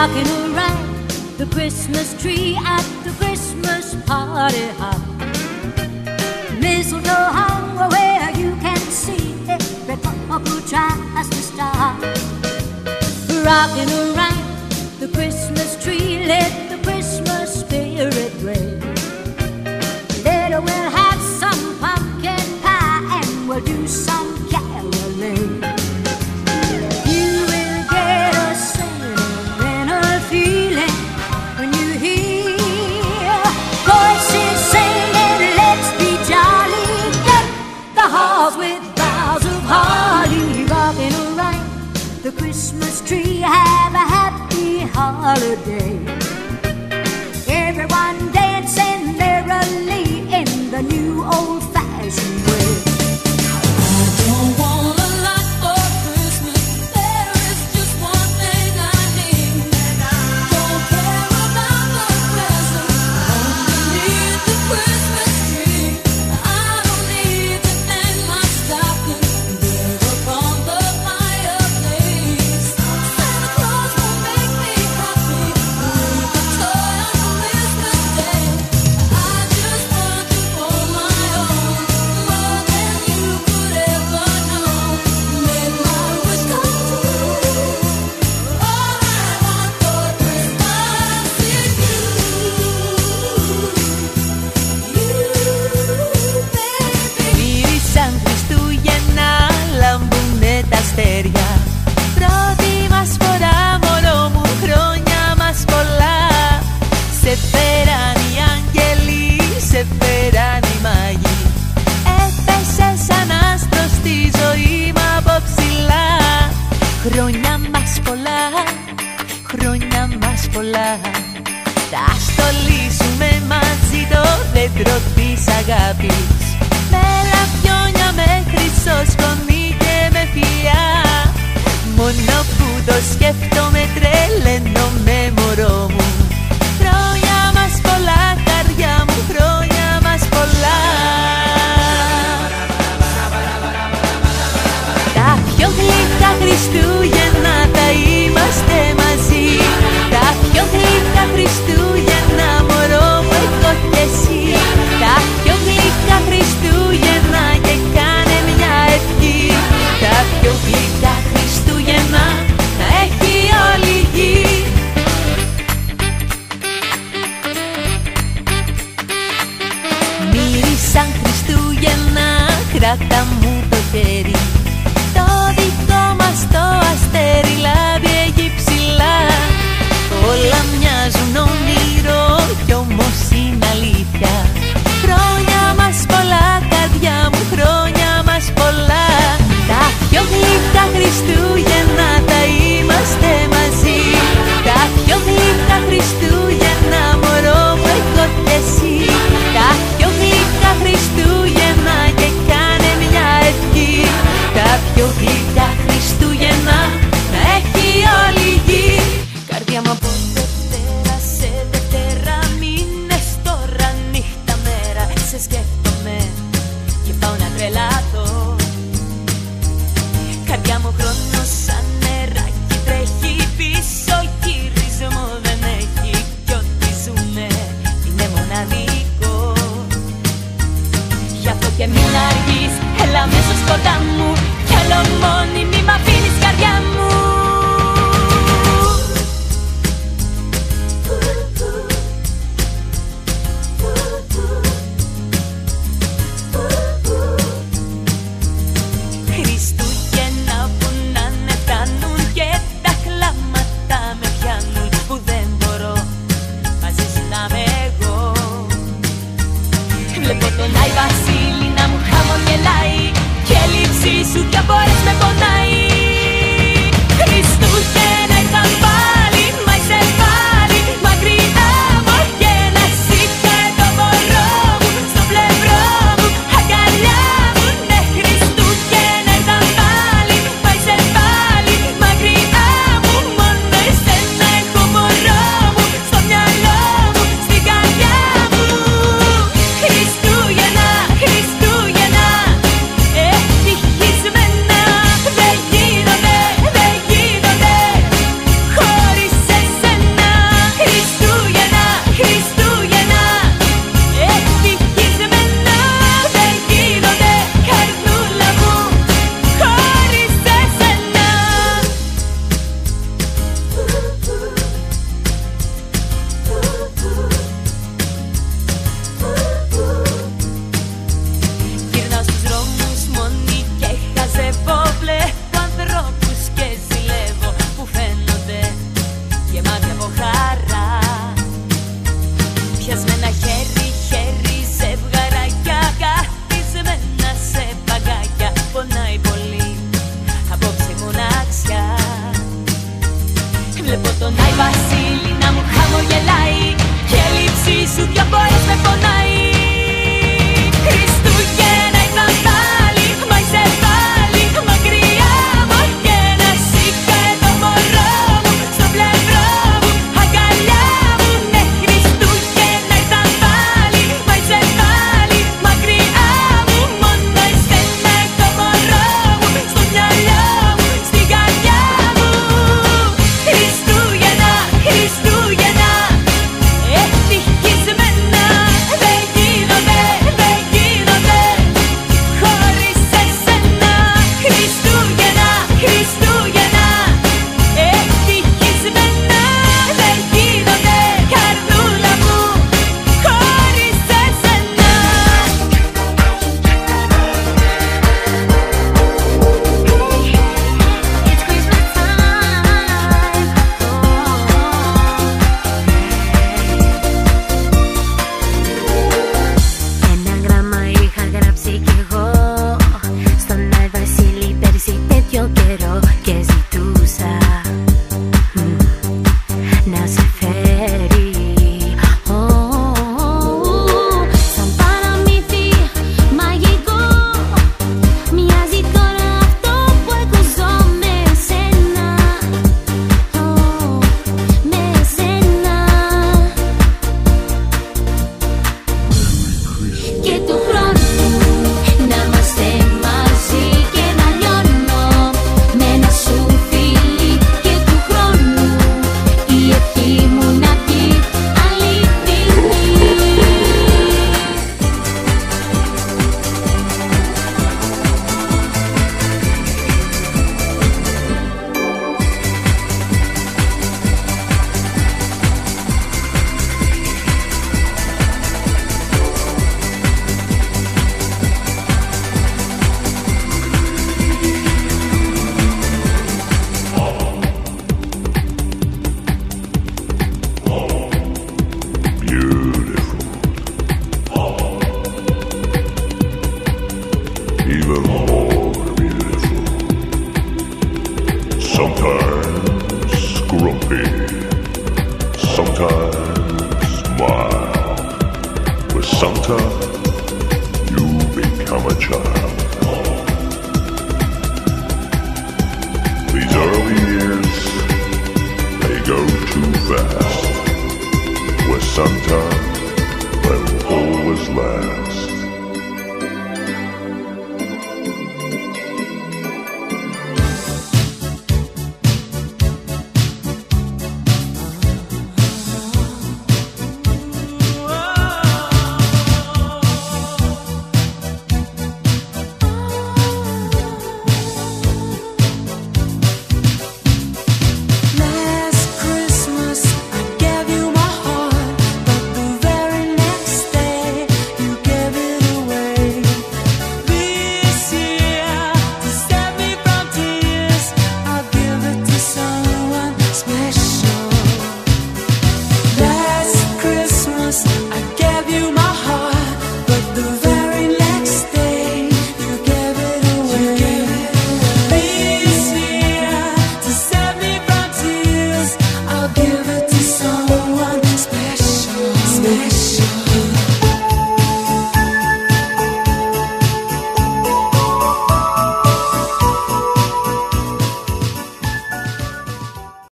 Rocking around the Christmas tree at the Christmas party hop. Mistletoe hung where you can see every couple tries to stop. Rocking around. Θα στολίσουμε μαζί το δέντρο της αγάπης. Με λαφιόνια, με χρυσό σκονί και με φιλιά. Μόνο που το σκέφτομαι τρελαίνω με μωρό μου. αργείς. Έλα μέσα σκοτά μου. Κι άλλο μόνη μη μ' αφήνεις καρδιά μου. Βλέπω τον Άι Βασίλη να μου χαμογελάει. Και η λήψη σου δυο φορές με πονάει. Sometimes grumpy, sometimes mild, but sometimes you become a child. These early years, they go too fast, where sometimes they will always last.